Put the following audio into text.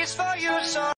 peace for you, so